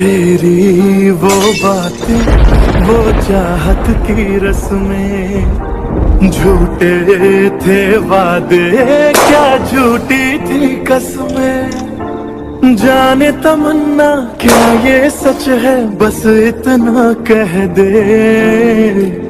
तेरी वो बातें, वो चाहत की रस्में झूठे थे वादे, क्या झूठी थी कसमें जाने तमन्ना, क्या ये सच है? बस इतना कह दे।